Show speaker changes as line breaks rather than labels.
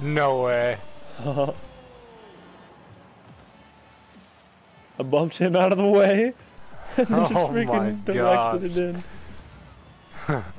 No way.
I bumped him out of the way and then oh just
Oh my
freaking directed
gosh.
it in.